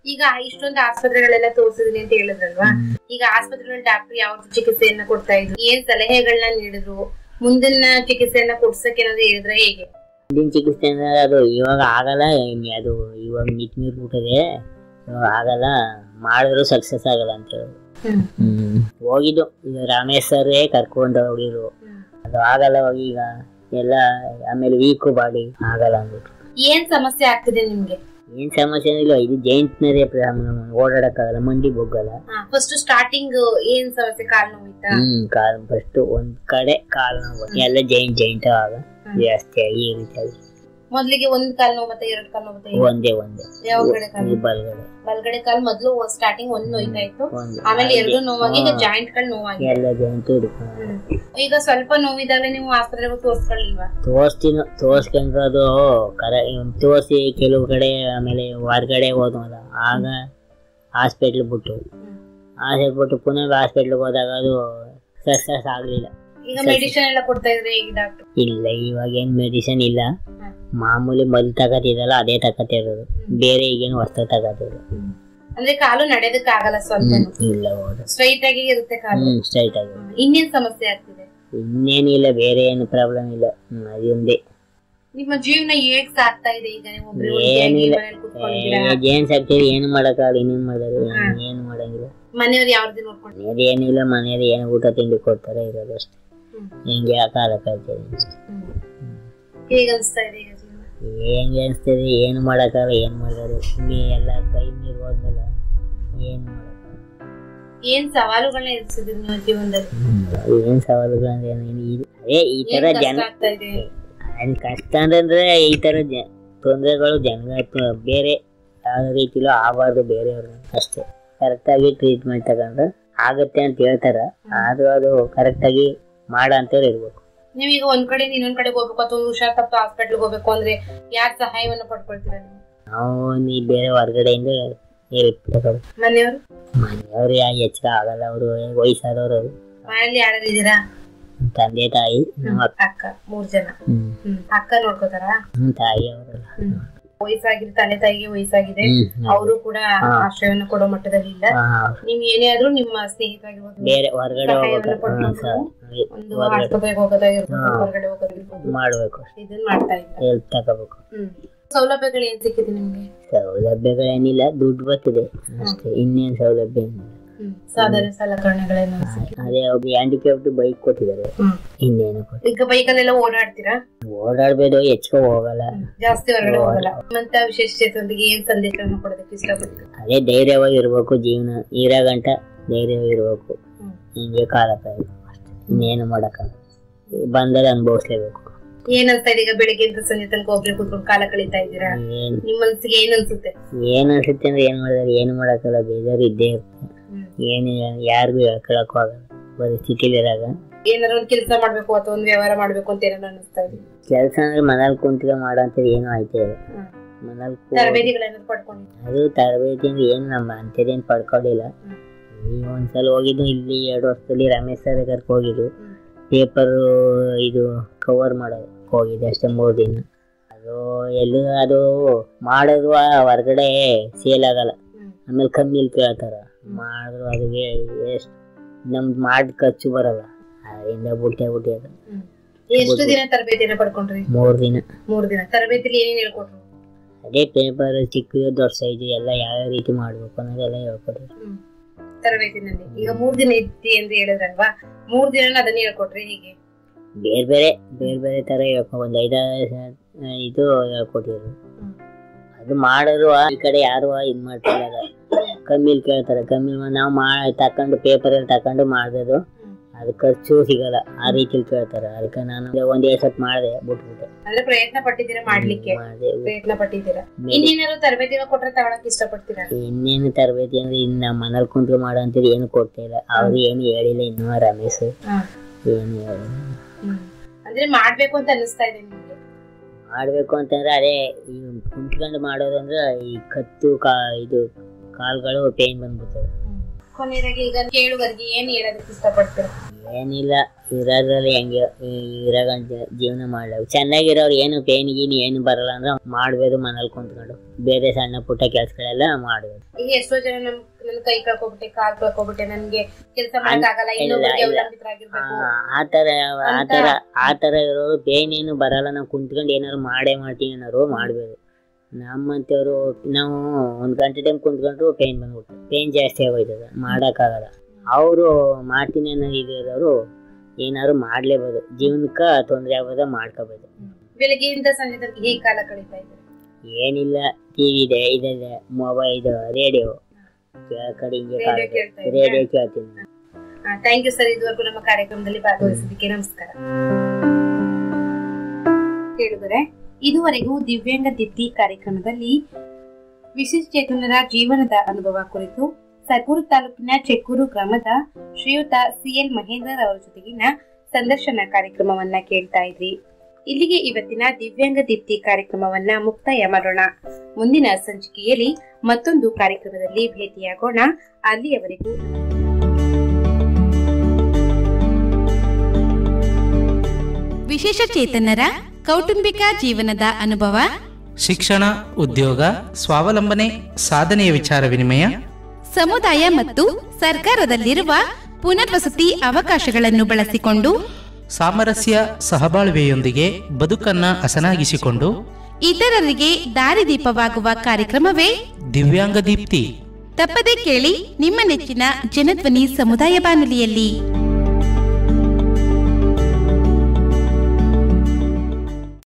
ಈಗ ಇಷ್ಟೊಂದು ಆಸ್ಪತ್ರೆಗಳೆಲ್ಲ ತೋರಿಸಿದ್ರಿ ಅಂತ ಹೇಳಿದ್ರಲ್ವಾ? ಈಗ ಆಸ್ಪತ್ರೆಗಳಲ್ಲಿ ಡಾಕ್ಟರ್ ಯಾವ ಚಿಕಿತ್ಸೆಯನ್ನ ಕೊಡ್ತಾ ಇದ್ರು? ಏನ್ ಸಲಹೆಗಳನ್ನ ನೀಡಿದ್ರು? ಮುಂದಿನ ಚಿಕಿತ್ಸೆಯನ್ನ ಕೊಡ್ಸಕ್ ಏನಾದ್ರು ಹೇಳಿದ್ರೆ ಹೇಗೆ? ಮುಂದಿನ ಚಿಕಿತ್ಸೆ ಅಂದ್ರೆ ಅದು ಇವಾಗ ಆಗಲ್ಲ ಅದು ಇವಾಗ ಮಿತ್ ಮೀರ್ ಬಿಟ್ಟದೆ. ಇವಾಗ ಆಗಲ್ಲ ಮಾಡಿದ್ರು ಸಕ್ಸಸ್ ಆಗಲ್ಲ ಅಂತ ಹೇಳಿ. ಹ್ಮ್. ಹೋಗಿದ್ದು ಈಗ ರಮೇಶ್ ಸರ್ೇ ಕರ್ಕೊಂಡು ಹೋಗಿದ್ರು ಅದು ಆಗಲ್ಲ ಹೋಗಿ ಈಗ ಎಲ್ಲ ಆಮೇಲೆ ವೀಕು ಬಾಡಿ ಆಗಲ್ಲ ಅಂದ್ಬಿಟ್ಟು. ಏನ್ ಸಮಸ್ಯೆ ಆಗ್ತಿದೆ ನಿಮ್ಗೆ? ಏನ್ ಸಮಸ್ಯೆ ಇಲ್ಲ. ಇದು ಜೈಂಟ್ನದೇ ಓಡಾಡಕ್ಕಾಗಲ್ಲ ಮಂಡಿ ಬೊಗ್ಗಲ್ಲ. ಫಸ್ಟ್ ಸ್ಟಾರ್ಟಿಂಗ್ ಏನ್ ಸಮಸ್ಯೆ? ಕಾಲ್ ನೋವಿತ್ತ ಹ್ಮ್ ಕಾಲ್ ಫಸ್ಟ್ ಒಂದ್ ಕಡೆ ಕಾಲ್ ನೋವು. ಎಲ್ಲ ಜೈಂಟ್ ಜೈಂಟ್ ಆಗ ಜಾಸ್ತಿ ಆಗಿ ಈ ರೀತಿಯಾಗಿ. ಮೊದ್ಲಿಗೆ ಒಂದ್ ಕಾಲ್ ನೋವು ಮತ್ತೆ ಎರಡ್ ಕಾಲ್ ನೋವು ಮತ್ತೆ ಒಂದೇ ಒಂದೇ. ಯಾವ ಕಡೆ ಕಾಲ್? ಬಲ್ಗಡೆ. ಬಲ್ಗಡೆ ಕಾಲ್ ಮೊದ್ಲು ಸ್ಟಾರ್ಟಿಂಗ್ ಒಂದ್ ನೋಯ್ತಾ ಇತ್ತು ಆಮೇಲೆ ಎರಡು ನೋವಾಗಿ ಈಗ ಜಾಯಿಂಟ್ಗಳು ನೋವಾಗಿ. ಎಲ್ಲ ಜಾಯಿಂಟ್. ಈಗ ಸ್ವಲ್ಪ ನೋವಿದಾಗ ನೀವು ಆಸ್ಪತ್ರೆಗೆ ತೋರಿಸ್ಕೊಳ್ಳಿಲ್ವಾ? ತೋರಿಸ್ತೀನಿ ತೋರ್ಸ್ಕೊಂಡ್ರೆ ಅದು ಕರೆ ತೋರಿಸಿ ಕೆಲವು ಕಡೆ ಆಮೇಲೆ ಹೊರಗಡೆ ಹೋದ್ವಲ್ಲ ಆಗ ಹಾಸ್ಪಿಟ್ಲ್ ಬಿಟ್ಟು. ಹಾಸ್ಪಿಟ್ಲ್ ಬಿಟ್ಟು ಪುನಃ ಹಾಸ್ಪಿಟ್ಲ್ಗೆ ಹೋದಾಗ ಅದು ಸಕ್ಸಸ್ ಆಗಲಿಲ್ಲ. ಈಗ ಮೆಡಿಸಿನ್ ಎಲ್ಲ ಕೊಡ್ತಾ ಇದ್ರೆ ಈಗ ಡಾಕ್ಟರ್ ಇಲ್ಲ ಇವಾಗ ಏನ್ ಮೆಡಿಸಿನ್ ಇಲ್ಲ. ಮಾಮೂಲಿ ಮದ್ದು ತಗತಿದಲ್ಲ ಅದೇ ತಗತಿರೋದು ಬೇರೆ ಈಗೇನು ಹೊಸ ತಗತಿರೋದು ಅಂದ್ರೆ ಕಾಲು ನಡೆದಕ್ಕೆ ಆಗಲ್ಲ ಸ್ವಲ್ಪ. ಇಲ್ಲ ಸ್ಟ್ರೈಟ್ ಆಗಿ ಇರುತ್ತೆ ಕಾಲು? ಸ್ಟ್ರೈಟ್ ಆಗಿ. ಇನ್ನೇನ್ ಸಮಸ್ಯೆ ಆಗ್ತಿದೆ? ಇನ್ನೇನಿಲ್ಲ ಬೇರೆ ಏನು ಪ್ರಾಬ್ಲಮ್ ಇಲ್ಲ. ಅದೊಂದೇ ನಿಮ್ಮ ಜೀವನ ಹೇಗ್ ಸಾಗ್ತಾ ಇದೆ ಈಗ ಏನಿಲ್ಲ. ಏನ್ ಸಾಕ್ತೀರಿ ಏನು ಮಾಡಕ್ಕಾಗಲ್ಲ ಇನ್ನೇನ್ ಮಾಡೋದು ಏನ್- ಮಾಡಂಗಿಲ್ಲ. ಮನೆಯವ್ರು ಯಾವ್ದು ನೋಡ್ಕೊಂಡು ಮನೇಲಿ ಏನಿಲ್ಲ ಮನೆಯವ್ರು ಏನು ಊಟ ತಿಂಡಿ ಕೊಡ್ತಾರೆ ಇರೋದು ಅಷ್ಟೇ. ಹಿಂಗೆ ಆಗ್ತದೆ ಅಷ್ಟೇ. ಹೇಗ್ ಅನ್ಸ್ತಾ ಇದೆ ಈಗ ಜೀವನ? ಹೆಂಗೆ ಅನಿಸ್ತದೆ ಏನು ಮಾಡೋಕ್ಕಾಗಲ್ಲ ಏನು ಮಾಡೋದು ಸುಮ್ಮನೆ ಎಲ್ಲ ಕೈ ನೀರು ಹೋದ್ಮೇಲೆ ಏನು ಮಾಡೋದು ಏನ್ ಸವಾಲುಗಳನ್ನ ಎದುರಿಸಿದ್ರಿ ನೀವು ಜೀವನದಲ್ಲಿ? ಏನು ಸವಾಲುಗಳು ಅಂದ್ರೆ ಏನು ಅದೇ ಈ ತರ ಜನ ಕಷ್ಟ ಅಂತಂದ್ರೆ ಈ ತರ ತೊಂದರೆಗಳು ಜನ ಬೇರೆ ಯಾವ ರೀತಿಲೂ ಆಗಬಾರ್ದು ಬೇರೆಯವ್ರನ್ನ ಅಷ್ಟೇ. ಕರೆಕ್ಟಾಗಿ ಟ್ರೀಟ್ಮೆಂಟ್ ತಗೊಂಡ್ರೆ ಆಗುತ್ತೆ ಅಂತ ಹೇಳ್ತಾರ. ಆದ್ರೂ ಅದು ಕರೆಕ್ಟಾಗಿ ಮಾಡೋ ಅಂತೇಳಿ ಇರ್ಬೇಕು ನೀವೀಗ ಒಂದ್ ಕಡೆ ಇನ್ನೊಂದ್ ಕಡೆ ಹೋಗ್ಬೇಕು ಅಥವಾ ಹುಷಾರ್ ತಪ್ಪು ಹಾಸ್ಪಿಟ್ಲ್ಗೆ ಹೋಗ್ಬೇಕು ಅಂದ್ರೆ ಯಾರ ಸಹಾಯವನ್ನು ಪಡ್ಕೊಳ್ತೀರಾ ನೀವು? ನಾವು ನೀ ಬೇರೆ ಹೊರಗಡೆಯಿಂದ ಹೆಲ್ಪ್ ಮನೆಯವರು? ಮನೆಯವ್ರು ಯಾ ಎಚ್ಚರ ಆಗಲ್ಲ ಅವರು ವಯಸ್ಸಾದವರು ಅವ್ರು. ಮನೇಲಿ ಯಾರು ಇದ್ದೀರಾ? ತಂದೆ ತಾಯಿ ನಮ್ಮ ಅಕ್ಕ. ಮೂರ್ ಜನ. ಅಕ್ಕ ನೋಡ್ಕೋತಾರ? ತಾಯಿ ಅವರೆಲ್ಲ. ಹ್ಮ್. ವಯಸ್ಸಾಗಿದೆ ತಂದೆ ತಾಯಿಗೆ ವಯಸ್ಸಾಗಿದೆ. ಅವರು ಕೂಡ ಆಶ್ರಯವನ್ನು ಕೊಡೋ ಮಟ್ಟದಲ್ಲಿ ಇಲ್ಲ. ನೀವು ನೀವ್ ಏನೇ ಆದ್ರೂ ನಿಮ್ಮ ಸ್ನೇಹಿತರಾಗಿರ್ಬೋದು ಒಂದು ಆಸ್ಪತ್ರೆಗೆ ಹೋಗೋದಾಗಿರ್ಬೋದು ಹೊರಗಡೆ ಮಾಡ್ಬೇಕು. ಇದನ್ನ ಮಾಡ್ತಾ ತಗೋಬೇಕು. ಸೌಲಭ್ಯಗಳು ಏನ್ ಸಿಕ್ಕಿದೆ ನಿಮ್ಗೆ? ಸೌಲಭ್ಯಗಳೇನಿಲ್ಲ ದುಡ್ಡು ಬರ್ತದೆ. ಅಷ್ಟೇ. ಇನ್ನೇನ್ ಸೌಲಭ್ಯ ಏನಿಲ್ಲ ಸಾಧಾರಣ ಸಲಕರಣೆಗಳೇನು ಅದೇ ಒಬ್ಬ ಹ್ಯಾಂಡಿಕ್ಯಾಪ್ಡ್ ಬೈಕ್ ಕೊಟ್ಟಿದ್ದಾರೆ. ಇನ್ನೇನು ಈಗ ಬೈಕ್ ಅಲ್ಲೆಲ್ಲ ಓಡಾಡ್ತೀರಾ? ಓಡಾಡ್ಬೇಡ ಹೆಚ್ಚು ಹೋಗಲ್ಲ. ಜಾಸ್ತಿ ಹೊರಗಡೆ ಹೋಗಲ್ಲ. ನಿಮ್ಮಂತ ವಿಶೇಷತೆಯೊಂದಿಗೆ ಏನ್ ಸಂದೇಶವನ್ನು ಕೊಡೋದಕ್ಕೆ ಇಷ್ಟಪಡ್ತೀರಾ? ಅದೇ ಧೈರ್ಯವಾಗಿ ಇರಬೇಕು ಜೀವನ. ಇರೋ ಗಂಟ ಧೈರ್ಯವಾಗಿ ಇರ್ಬೇಕು. ಹಿಂಗೆ ಕಾಲ ಇನ್ನೇನು ಮಾಡಕ್ಕ ಬಂದರೆ ಅನುಭವಿಸ್ಲೇಬೇಕು. ಏನ್ ಅನ್ಸ್ತಾ ಇದೆ ಈಗ ಬೆಳಿಗ್ಗೆ ಸಂಜೆ ತನಕ ಒಬ್ರೆ ಕೂತ್ಕೊಂಡು ಕಾಲ ಕಳೀತಾ ಇದ್ದೀರಾ? ನಿಮ್ಮ ನಿಮ್ ಮನ್ಸಿಗೆ ಏನ್ ಅನ್ಸುತ್ತೆ? ಏನ್ ಅನ್ಸುತ್ತೆ ಅಂದ್ರೆ ಏನ್ ಮಾಡಿದ್ರೆ ಏನ್ ಮಾಡಕ್ಕಲ್ಲ ಬೇಜಾರು ಇದ್ದೇ ಇರುತ್ತೆ. ಏನು ಯಾರಿಗೂ ಹೇಳ್ಕೊಳಕ್ಕೂ ಆಗಲ್ಲ. ಪರಿಸ್ಥಿತಿಲಿ ಇರಾಗ ಏನಾರ ಒಂದ್ ಕೆಲಸ ಮಾಡ್ಬೇಕು ಅಥವಾ ಒಂದ್ ವ್ಯವಹಾರ ಮಾಡ್ಬೇಕು ಅಂತ ಏನಾರ ಅನಿಸ್ತಾ ಇದೆ? ಕೆಲಸ ಅಂದ್ರೆ ಮನೇಲಿ ಕುಂತ್ಗೆ ಮಾಡೋ ಏನು ಆಯ್ತು ಇಲ್ಲ. ಮನೇಲಿ ಅದು ತರಬೇತಿ ಅಂದ್ರೆ ಏನು ನಮ್ಮ ಅಂತದೇನು ಪಡ್ಕೊಂಡಿಲ್ಲ. ಈಗ ಒಂದ್ಸಲ ಹೋಗಿದ್ದು ಇಲ್ಲಿ ಎರಡು ವರ್ಷದಲ್ಲಿ ರಮೇಶ್ ಸರ್ ಕರ್ಕ ಹೋಗಿದ್ದು. ಪೇಪರ್ ಇದು ಕವರ್ ಮಾಡೋದು ಹೋಗಿದ್ದೆ ಅಷ್ಟೇ ಮೂರು ದಿನ. ಅದು ಎಲ್ಲೂ ಅದು ಮಾಡೋದು ಹೊರಗಡೆ ಹೊರ್ಗಡೆ ಸೇಲ್ ಆಗಲ್ಲ ಆಮೇಲೆ ಕಮ್ಮಿ ಇಲ್ಲಿ ಕೇಳ್ತಾರ ಮಾಡಿದ್ರು ಅದಕ್ಕೆ ಎಷ್ಟು ನಮ್ದು ಮಾಡಿ ಖರ್ಚು ಬರಲ್ಲ. ಅದರಿಂದ ಬುಟ್ಟೆ ಬುಟ್ಟಿ ಅದು. ಎಷ್ಟು ದಿನ ತರಬೇತಿಯನ್ನ ಪಡ್ಕೊಂಡ್ರಿ? ಮೂರು ದಿನ. ಮೂರು ದಿನ. ತರಬೇತಿಲಿ ಏನೇನು ಹೇಳ್ಕೊಟ್ರು? ಅದೇ ಪೇಪರ್ ಚಿಕ್ಕದು ದೊಡ್ಡ ಸೈಜು ಎಲ್ಲ ಯಾವ ರೀತಿ ಮಾಡ್ಬೇಕು ಅನ್ನೋದೆಲ್ಲ ಹೇಳ್ಕೊಟ್ರು. ತರಬೇತಿನಲ್ಲಿ. ಈಗ ಮೂರು ದಿನ ಇದ್ದಿ ಅಂತ ಹೇಳಿದ್ರಲ್ವಾ? ಮೂರು ದಿನ ಅದನ್ನ ಹೇಳ್ಕೊಟ್ರಿ ಹೀಗೆ. ಬೇರೆ ಬೇರೆ ಬೇರೆ ಬೇರೆ ತರ ಹೇಳ್ಕೊ ಒಂದು ಐದಾರು ಇದು ಹೇಳ್ಕೊಟ್ಟಿದ್ರು. ಅದು ಮಾಡೋರು ಈ ಕಡೆ ಯಾರು ಇದ್ ಮಾಡ್ತಿಲ್ಲ. ಕಮ್ಮಿಲಿ ಕೇಳ್ತಾರೆ ಕಮ್ಮಿ ನಾವು ಮಾ ತಕೊಂಡು ಪೇಪರಲ್ಲಿ ತಕೊಂಡು ಮಾಡ್ಬೋದು ಅದು ಖರ್ಚು ಸಿಗಲ್ಲ ಆ ರೀತಿ ಕೇಳ್ತಾರೆ. ಅದಕ್ಕೆ ನಾನು ಒಂದ್ ಎರಡು ಸತ್ ಮಾಡಿದೆ ಬಿಟ್ಬಿಟ್ಟೆ. ಅಂದ್ರೆ ಪ್ರಯತ್ನ ಪಟ್ಟಿದ್ದೀರಾ ಮಾಡ್ಲಿಕ್ಕೆ? ಮಾಡಿದೆ ಪ್ರಯತ್ನ ಪಟ್ಟಿದ್ದೀರಾ? ಇನ್ನೇನಾದ್ರು ತರಬೇತಿನ ಕೊಟ್ರೆ ತಗೊಳಕ್ ಇಷ್ಟಪಡ್ತೀರಾ? ಇನ್ನೇನು ತರಬೇತಿ ಅಂದ್ರೆ ಇನ್ನು ನಮ್ಮ ಮನೇಲಿ ಕುಂತ್ರು ಮಾಡೋ ಅಂತೇಳಿ ಏನು ಕೊಡ್ತಾ ಇಲ್ಲ. ಅವ್ರು ಏನು ಹೇಳಿಲ್ಲ ಇನ್ನೂ ರಮೇಶ್. ಏನು. ಅಂದ್ರೆ ಮಾಡ್ಬೇಕು ಅಂತ ಅನಿಸ್ತಾ ಇದೆ ನಿಮ್ಗೆ? ಮಾಡ್ಬೇಕು ಅಂತಂದ್ರೆ ಅದೇ ಈ ಕುಂತ್ಕೊಂಡು ಮಾಡೋದಂದ್ರೆ ಈ ಕತ್ತು ಕಾ ಇದು ಕಾಲ್ಗಳು ಪೇನ್ ಬಂದ್ಬಿಡ್ತದೆ ಕೊನೆಯದಾಗಿ ಈಗ ಕೇಳುವರಿಗೆ ಏನ್ ಹೇಳೋದಕ್ಕೆ ಇಷ್ಟಪಡ್ತೀರಾ? ಏನಿಲ್ಲ ಇರೋದ್ರಲ್ಲಿ ಹೆಂಗೆ ಇರಾಗ ಜೀವನ ಮಾಡ್ಲೇವು ಚೆನ್ನಾಗಿರೋರು ಏನು ಪೇನ್ ಗೀನ್ ಏನು ಬರಲ್ಲ ಅಂದ್ರೆ ಮಾಡ್ಬೋದು ಮನೇಲಿ ಕುಂತ್ಕೊಂಡು. ಬೇರೆ ಸಣ್ಣ ಪುಟ್ಟ ಕೆಲ್ಸಗಳೆಲ್ಲ ಮಾಡ್ಬೋದು. ಈಗ ಎಷ್ಟೋ ಜನ ನಮ್ ನನ್ ಕೈ ಕಳ್ಕೊಬಿಟ್ಟೆ ಕಾಲ್ ಕಳ್ಕೊಬಿಟ್ಟೆ ನನ್ಗೆ ಕೆಲಸ ಮಾಡಕ್ಕಾಗಲ್ಲ ಆತರ ಆತರ ಆತರ ಇರೋರು ಪೇನ್ ಏನು ಬರಲ್ಲ ನಾವು ಕುಂತ್ಕೊಂಡು ಏನಾದ್ರು ಮಾಡೇ ಮಾಡ್ತೀನಿ ಏನಾರು ಮಾಡ್ಬೋದು. ನಮ್ಮಂತವ್ರು ನಾವು ಒಂದ್ ಗಂಟೆ ಟೈಮ್ ಕುಂತ್ಕೊಂಡ್ರು ಪೇನ್ ಬಂದ್ಬಿಟ್ಟು ಪೇನ್ ಜಾಸ್ತಿ ಆಗೋಯ್ತದ ಮಾಡಕ್ಕಾಗಲ್ಲ. ಅವರು ಮಾಡ್ತೀನಿ ಅನ್ನೋ ಇದಿರೋರು ಏನಾದ್ರು ಮಾಡ್ಲೇಬೋದು. ಜೀವನಕ್ಕೆ ತೊಂದರೆ ಆಗೋದ ಮಾಡ್ಕೋಬೋದು. ಬೆಳಗ್ಗೆಯಿಂದ ಸಂಜೆ ತನಕ ಹೇಗ್ ಕಾಲ ಕಳೀತಾ ಇದ್ದಾರೆ? ಏನಿಲ್ಲ ಟಿವಿ ಇದೆ ಇದೆ ಮೊಬೈಲ್ ರೇಡಿಯೋ ಕಡೆ ಹಿಂಗೆ ರೇಡಿಯೋ ಕೇಳ್ತಾ ಇದ್ದೀರಾ? ರೇಡಿಯೋ ಕೇಳ್ತೀನಿ. ಥ್ಯಾಂಕ್ ಯು ಸರ್ ಇದುವರೆಗೂ ನಮ್ಮ ಕಾರ್ಯಕ್ರಮದಲ್ಲಿ ಭಾಗವಹಿಸಿದ್ದಕ್ಕೆ ನಮಸ್ಕಾರ. ಕೇಳಿದರೆ ಇದುವರೆಗೂ ದಿವ್ಯಾಂಗ ದಿಪ್ತಿ ಕಾರ್ಯಕ್ರಮದಲ್ಲಿ ವಿಶಿಷ್ಟಚೇತನರ ಜೀವನದ ಅನುಭವ ಕುರಿತು ಸರ್ಗೂರು ತಾಲೂಕಿನ ಚೆಕ್ಕೂರು ಗ್ರಾಮದ ಶ್ರೀಯುತ ಸಿಎಲ್ ಮಹೇಂದರ್ ಅವರ ಜೊತೆಗಿನ ಸಂದರ್ಶನ ಕಾರ್ಯಕ್ರಮವನ್ನ ಕೇಳ್ತಾ ಇದ್ರಿ. ಇಲ್ಲಿಗೆ ಇವತ್ತಿನ ದಿವ್ಯಾಂಗ ದೀಪ್ತಿ ಕಾರ್ಯಕ್ರಮವನ್ನ ಮುಕ್ತಾಯ ಮಾಡೋಣ ಮುಂದಿನ ಸಂಚಿಕೆಯಲ್ಲಿ ಮತ್ತೊಂದು ಕಾರ್ಯಕ್ರಮದಲ್ಲಿ ಭೇಟಿಯಾಗೋಣ. ಅಲ್ಲಿಯವರೆಗೂ ವಿಶೇಷ ಚೇತನರ ಕೌಟುಂಬಿಕ ಜೀವನದ ಅನುಭವ. ಶಿಕ್ಷಣ ಉದ್ಯೋಗ ಸ್ವಾವಲಂಬನೆ ಸಾಧನೆಯ ವಿಚಾರ ವಿನಿಮಯ. ಸಮುದಾಯ ಮತ್ತು ಸರ್ಕಾರದಲ್ಲಿರುವ ಪುನರ್ವಸತಿ ಅವಕಾಶಗಳನ್ನು ಬಳಸಿಕೊಂಡು ಸಾಮರಸ್ಯ ಸಹಬಾಳ್ವೆಯೊಂದಿಗೆ ಬದುಕನ್ನ ಹಸನಾಗಿಸಿಕೊಂಡು ಇತರರಿಗೆ ದಾರಿದೀಪವಾಗುವ ಕಾರ್ಯಕ್ರಮವೇ. ದಿವ್ಯಾಂಗ ದೀಪ್ತಿ ತಪ್ಪದೆ ಕೇಳಿ ನಿಮ್ಮ ನೆಚ್ಚಿನ ಜನಧ್ವನಿ ಸಮುದಾಯ ಬಾನುಲಿಯಲ್ಲಿ.